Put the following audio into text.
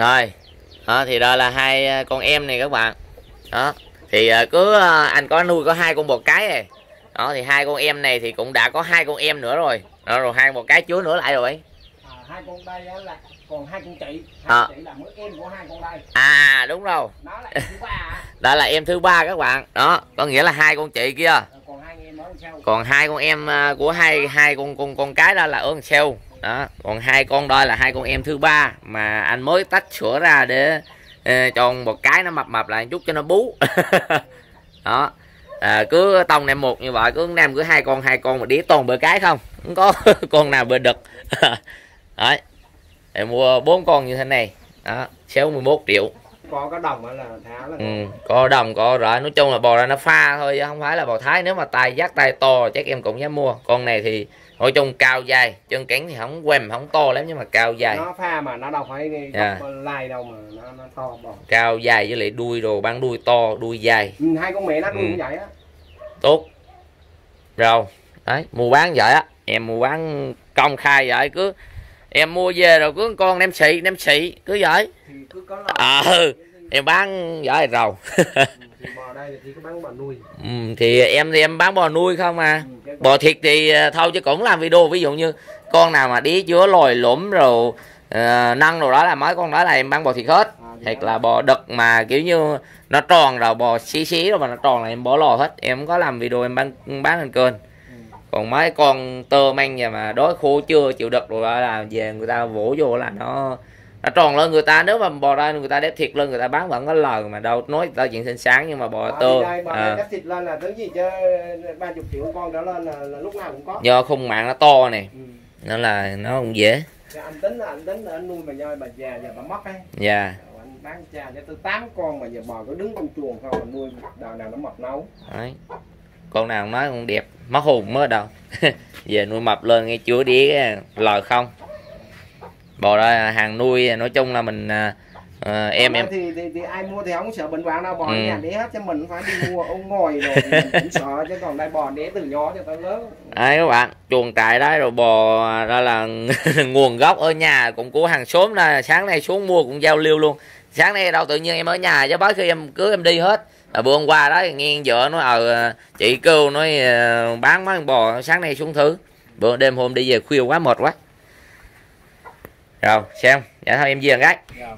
rồi. Đó, thì đó là hai à, con em này các bạn. Đó. Thì à, cứ à, anh có nuôi có hai con bò cái này. Đó thì hai con em này thì cũng đã có hai con em nữa rồi. Đó, rồi hai bò cái chứa nữa lại rồi. À, hai con đây là còn hai con chị. Hai À. con chị là mới em của hai con đây. À đúng rồi. Đó là em thứ ba á. đó là em thứ ba các bạn. Đó có nghĩa là hai con chị kia. Còn hai còn hai con em của hai hai con con con cái đó là đằng sau đó còn hai con đó là hai con em thứ ba mà anh mới tách sữa ra để uh, cho một cái nó mập mập lại chút cho nó bú. Đó à, cứ tông em một như vậy cứ nam cứ hai con hai con mà đĩa toàn bờ cái không không có con nào bờ đực. Đấy em mua bốn con như thế này. Đó 61 triệu có cái đồng là thả là ừ, có đồng có rồi nói chung là bò ra nó pha thôi chứ không phải là bò thái. Nếu mà tay dắt tay to chắc em cũng dám mua. Con này thì nói chung cao dài chân cánh thì không quem không to lắm nhưng mà cao dài. Nó pha mà nó đâu phải đi góc lai đâu mà nó, nó to bò. Cao dài với lại đuôi đồ bán đuôi to đuôi dài. Ừ, hai con mẹ nó đuôi Ừ. cũng vậy á. Tốt. Rồi đấy mua bán vậy á. Em mua bán công khai vậy cứ. Em mua về rồi cứ con đem xị đem xị cứ vậy. Thì cứ có à ừ em bán vậy rồi. Thì bò đây thì cứ bán bò nuôi. Ừ, thì em thì em bán bò nuôi không à? Ừ, bò thịt thì ờ, thôi chứ cũng làm video ví dụ như con nào mà đĩa chứa lồi lõm rồi uh, nâng rồi đó là mấy con đó là em bán bò thịt hết. À, đó. là bò đực mà kiểu như nó tròn rồi bò xí xí rồi mà nó tròn là em bỏ lò hết. Em có làm video em bán bán lên kênh Ừ. còn mấy con tơ manh nhà mà đói khô chưa chịu đực rồi là về người ta vỗ vô là nó nó tròn lên người ta nếu mà bò ra người ta đép thịt lên người ta bán vẫn có lời mà đâu nói tới chuyện xinh sáng nhưng mà bò tơ à, thịt lên là thứ gì chứ? Ba chục triệu con trở lên là, là lúc nào cũng có. Do khung mạng nó to này ừ. nên là nó cũng dễ. Thì anh tính là anh tính là anh nuôi mà do bà già giờ bà mất ấy. Dạ. Anh bán cha cho tôi tám con mà giờ bò cứ đứng trong chuồng không mà nuôi đời nào nó mập nấu. Đấy. con nào nói cũng đẹp mất hồn mới đâu về nuôi mập lên nghe chúa đĩa lời không bò là hàng nuôi nói chung là mình à, à, em em thì, thì thì ai mua thì không sợ bệnh hoạn đâu bò Ừ. nhà đĩa hết chứ mình phải đi mua ông ngồi rồi mình cũng sợ chứ còn đây bò đĩa từ nhỏ cho tới lớn. Đấy các bạn chuồng trại đó rồi bò đó là nguồn gốc ở nhà cũng của hàng xóm là sáng nay xuống mua cũng giao lưu luôn. Sáng nay đâu tự nhiên em ở nhà chứ bấy khi em cứ em đi hết. À, bữa hôm qua đó nghe vợ nói ờ chị kêu nói ờ, bán mấy con bò sáng nay xuống thứ. Bữa đêm hôm đi về khuya quá mệt quá rồi xem dạ thôi em về gái Dạ.